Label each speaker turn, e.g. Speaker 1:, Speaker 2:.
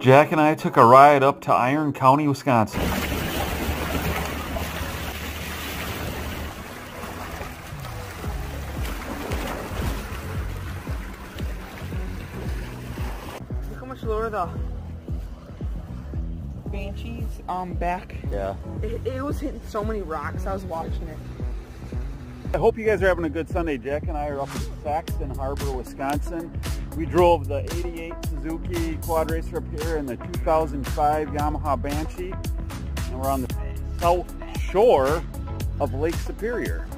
Speaker 1: Jack and I took a ride up to Iron County, Wisconsin.
Speaker 2: Look how much lower the Banshee's um back.
Speaker 1: Yeah.
Speaker 2: It, it was hitting so many rocks. I was watching it.
Speaker 1: I hope you guys are having a good Sunday. Jack and I are up in Saxon Harbor, Wisconsin. We drove the 88 Suzuki Quad Racer up here and the 2005 Yamaha Banshee. And we're on the south shore of Lake Superior.